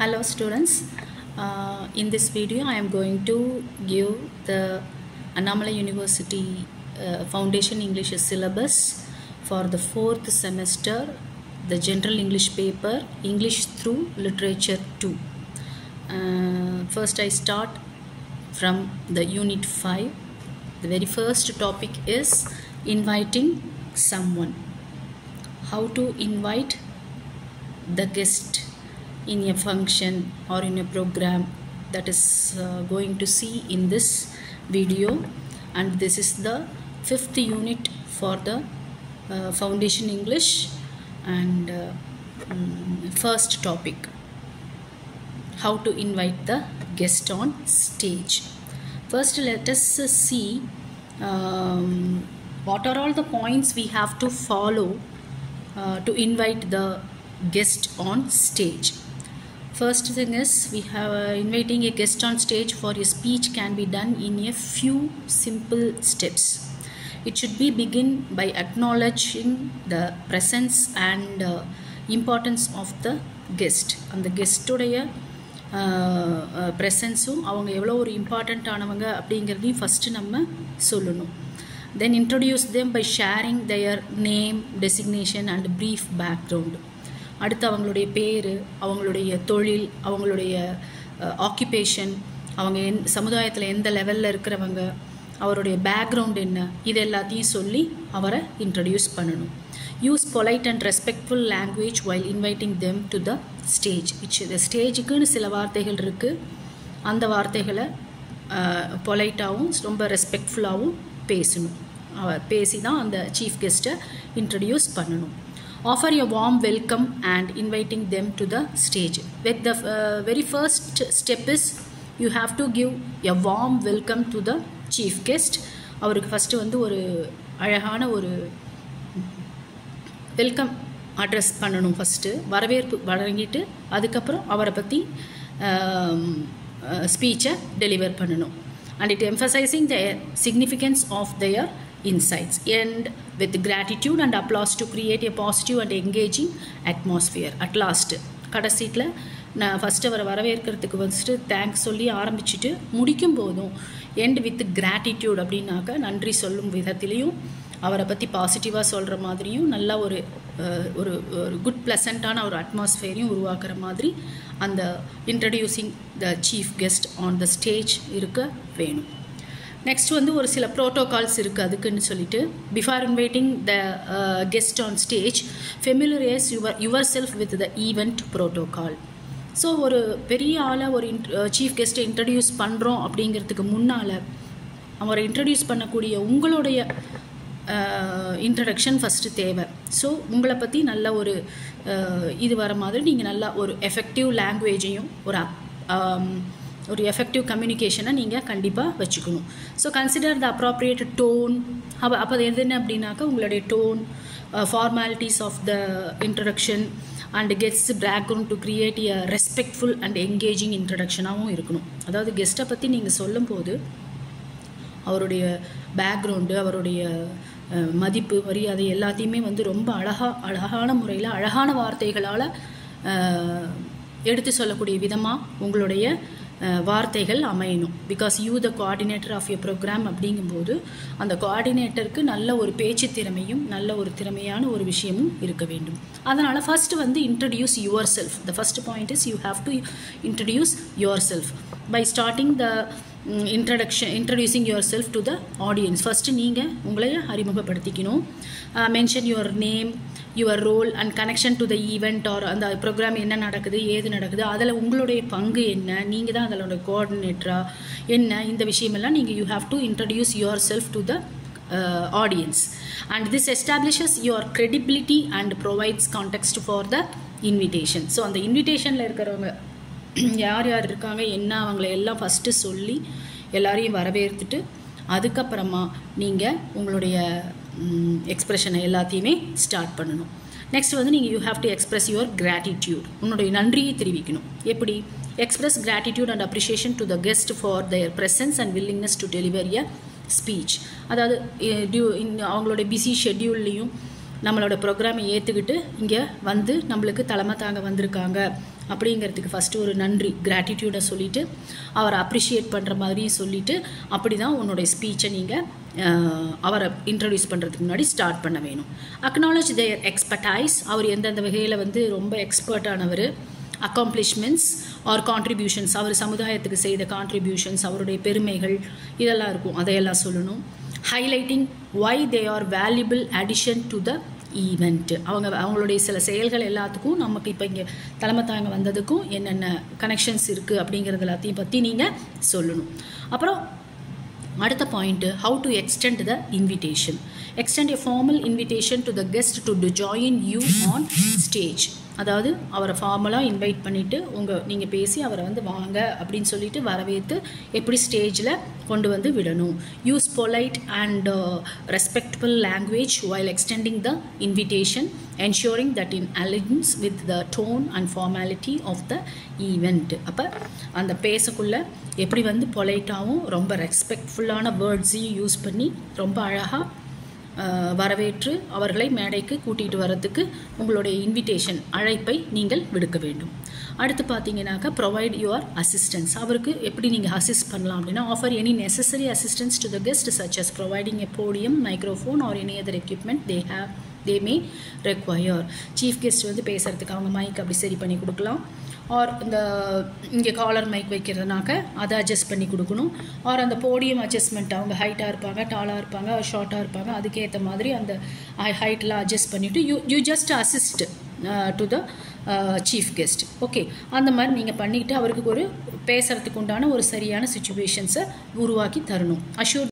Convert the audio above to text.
Hello students, uh, in this video I am going to give the Annamalai University uh, Foundation English syllabus for the fourth semester, the General English paper, English through Literature 2. Uh, first I start from the Unit 5. The very first topic is inviting someone. How to invite the guest in a function or in a program that is uh, going to see in this video. And this is the fifth unit for the uh, foundation english and uh, mm, first topic. How to invite the guest on stage. First let us see um, what are all the points we have to follow uh, to invite the guest on stage first thing is we have uh, inviting a guest on stage for a speech can be done in a few simple steps it should be begin by acknowledging the presence and uh, importance of the guest அந்த கெஸ்ட்டுடைய ப்ரெசன்ஸும் அவங்க எவ்வளோ ஒரு இம்பார்ட்டண்ட்டானவங்க அப்படிங்கிறதையும் first நம்ம சொல்லணும் then introduce them by sharing their name designation and brief background அடுத்து அவங்களுடைய பேர் அவங்களுடைய தொழில் அவங்களுடைய ஆக்கிபேஷன் அவங்க எந் சமுதாயத்தில் எந்த லெவலில் இருக்கிறவங்க அவருடைய பேக்ரவுண்ட் என்ன இது எல்லாத்தையும் சொல்லி அவரை இன்ட்ரடியூஸ் பண்ணணும். Use polite and respectful language while inviting them to the stage it's the ஸ்டேஜுக்குன்னு சில வார்த்தைகள் இருக்குது அந்த வார்த்தைகளை பொலைட்டாகவும் ரொம்ப ரெஸ்பெக்ட்ஃபுல்லாகவும் பேசணும். பேசி தான் அந்த சீஃப் கெஸ்ட்டை இன்ட்ரடியூஸ் பண்ணணும். Offer a warm welcome and inviting them to the stage. With the uh, very first step is you have to give a warm welcome to the chief guest. அவருக்கு ஃபஸ்ட்டு வந்து ஒரு அழகான ஒரு welcome address பண்ணணும் first வரவேற்பு வழங்கிட்டு அதுக்கப்புறம் அவரை பற்றி ஸ்பீச்சை டெலிவர் பண்ணணும் and it emphasizing the significance of their insights. And with gratitude and applause to create a positive and engaging atmosphere. At last கடைசீட்டில் நான் ஃபஸ்ட்டு அவரை வரவேற்கிறதுக்கு வந்துட்டு தேங்க்ஸ் சொல்லி ஆரம்பிச்சுட்டு முடிக்கும் போதும் எண்ட் வித் கிராட்டிடியூட் அப்படின்னாக்க நன்றி சொல்லும் விதத்திலையும் அவரை பற்றி பாசிட்டிவாக சொல்கிற மாதிரியும் நல்லா ஒரு ஒரு ஒரு குட் ப்ளசண்ட்டான ஒரு அட்மாஸ்ஃபியரையும் உருவாக்குற மாதிரி அந்த introducing the chief guest on the stage இருக்க வேணும். நெக்ஸ்ட் வந்து ஒரு சில ப்ரோட்டோகால்ஸ் இருக்குது அதுக்குன்னு சொல்லிட்டு. Before inviting the guest on stage familiarise your yourself with the event protocol so ஒரு பெரிய ஆளை ஒரு சீஃப் கெஸ்ட்டை இன்ட்ரடியூஸ் பண்ணுறோம் அப்படிங்கிறதுக்கு முன்னால் அவரை இன்ட்ரடியூஸ் பண்ணக்கூடிய உங்களுடைய இன்ட்ரடக்ஷன் ஃபஸ்ட்டு தேவை. ஸோ உங்களை பற்றி நல்ல ஒரு இது வர மாதிரி நீங்கள் நல்லா ஒரு எஃபெக்டிவ் லாங்குவேஜையும் ஒரு ஒரு எஃபெக்டிவ் கம்யூனிகேஷனை நீங்கள் கண்டிப்பாக வச்சுக்கணும். So consider the appropriate tone அப்போ அப்போ எது என்ன அப்படின்னாக்கா உங்களுடைய tone formalities of the introduction and guest background to create a respectful and engaging இன்ட்ரடக்ஷனாகவும் இருக்கணும். அதாவது கெஸ்ட்டை பற்றி நீங்கள் சொல்லும்போது அவருடைய பேக்ரவுண்டு அவருடைய மதிப்பு மரியாதை எல்லாத்தையுமே வந்து ரொம்ப அழகாக அழகான முறையில் அழகான வார்த்தைகளால் எடுத்து சொல்லக்கூடிய விதமாக உங்களுடைய வார்த்தைகள் அமையணும். Because you the coordinator of a programme அப்படிங்கும்போது அந்த கோஆர்டினேட்டருக்கு நல்ல ஒரு பேச்சு திறமையும் நல்ல ஒரு திறமையான ஒரு விஷயமும் இருக்க வேண்டும். அதனால் ஃபஸ்ட்டு வந்து introduce yourself the first point is you have to introduce yourself by starting the introduction introducing yourself to the audience first நீங்கள் உங்களைய அறிமுகப்படுத்திக்கணும். Mention your name your role and connection to the event or அந்த program என்ன நடக்குது ஏது நடக்குது அதில் உங்களுடைய பங்கு என்ன நீங்கள் தான் அதோட கோஆர்டினேட்டராக என்ன இந்த விஷயமெல்லாம் நீங்கள் you have to introduce yourself to the audience and this establishes your credibility and provides context for the invitation so அந்த இன்விடேஷனில் இருக்கிறவங்க யார் யார் இருக்காங்க என்ன அவங்கள எல்லாம் ஃபஸ்ட்டு சொல்லி எல்லாரையும் வரவேற்றுட்டு அதுக்கப்புறமா நீங்கள் உங்களுடைய எக்ஸ்ப்ரெஷனை எல்லாத்தையுமே ஸ்டார்ட் பண்ணணும். நெக்ஸ்ட் வந்து நீங்கள் you have to express your gratitude உன்னுடைய நன்றியை தெரிவிக்கணும். எப்படி? Express gratitude and appreciation to the guest for their presence and willingness to deliver a speech அதாவது டியூ அவங்களோட பிஸி ஷெட்யூல்லையும் நம்மளோட ப்ரோக்ராமை ஏற்றுக்கிட்டு இங்கே வந்து நம்மளுக்கு தலைமை தாங்க வந்திருக்காங்க. அப்படிங்கிறதுக்கு ஃபஸ்ட்டு ஒரு நன்றி கிராட்டிடியூடை சொல்லிவிட்டு அவரை அப்ரிஷியேட் பண்ணுற மாதிரியும் சொல்லிவிட்டு அப்படி தான் உன்னுடைய ஸ்பீச்சை நீங்கள் அவரை இன்ட்ரடியூஸ் பண்ணுறதுக்கு முன்னாடி ஸ்டார்ட் பண்ண வேணும். அக்னாலஜ் தேர் எக்ஸ்பர்டைஸ் அவர் எந்தெந்த வகையில் வந்து ரொம்ப எக்ஸ்பர்ட்டானவர் அக்காம்ப்ளிஷ்மெண்ட்ஸ் ஆர் கான்ட்ரிபியூஷன்ஸ் அவர் சமுதாயத்துக்கு செய்த கான்ட்ரிபியூஷன்ஸ் அவருடைய பெருமைகள் இதெல்லாம் இருக்கும். அதையெல்லாம் சொல்லணும். Highlighting why they are valuable addition to the event அவங்க அவங்களுடைய சில செயல்கள் எல்லாத்துக்கும் நமக்கு இப்போ இங்கே தலைமை தாங்க வந்ததுக்கும் என்னென்ன கனெக்ஷன்ஸ் இருக்குது அப்படிங்கிறது எல்லாத்தையும் பற்றி நீங்கள் சொல்லணும். அப்புறம் அடுத்த point how to extend the invitation extend a formal invitation to the guest to join you on stage அதாவது அவரை ஃபார்மலாக இன்வைட் பண்ணிவிட்டு உங்கள் நீங்கள் பேசி அவரை வந்து வாங்க அப்படின்னு சொல்லிட்டு வரவேற்று எப்படி ஸ்டேஜில் கொண்டு வந்து விடணும். Use polite and respectable language while extending the invitation ensuring that in aligns with the tone and formality of the event அப்போ அந்த பேசக்குள்ளே எப்படி வந்து பொலைட்டாகவும் ரொம்ப ரெஸ்பெக்ட்ஃபுல்லான வேர்ட்ஸையும் யூஸ் பண்ணி ரொம்ப அழகாக வரவேற்று அவர்களை மேடைக்கு கூட்டிகிட்டு வரத்துக்கு உங்களுடைய இன்விடேஷன் அழைப்பை நீங்கள் விடுக்க வேண்டும். அடுத்து பார்த்தீங்கன்னாக்கா ப்ரொவைட் யுவர் அசிஸ்டன்ஸ் அவருக்கு எப்படி நீங்கள் அசிஸ்ட் பண்ணலாம் அப்படின்னா offer any necessary assistance to the guest such as providing a podium microphone or any other equipment they have they may require chief guest வந்து பேசுகிறதுக்கு அவங்க மைக் அப்படி சரி பண்ணி கொடுக்கலாம். ஆர் இந்த இங்கே காலர் மைக் வைக்கிறதுனாக்க அதை அட்ஜஸ்ட் பண்ணி கொடுக்கணும். ஆர் அந்த போடியம் அட்ஜஸ்ட்மெண்ட் அவங்க ஹைட்டாக இருப்பாங்க டாலாக இருப்பாங்க ஷார்ட்டாக இருப்பாங்க அதுக்கேற்ற மாதிரி அந்த ஹைட்லாம் அட்ஜஸ்ட் பண்ணிவிட்டு you you just assist to the chief guest okay அந்த மாதிரி நீங்கள் பண்ணிக்கிட்டு அவருக்கு ஒரு பேசுகிறதுக்கு உண்டான ஒரு சரியான சுச்சுவேஷன்ஸை உருவாக்கி தரணும். அஷூர்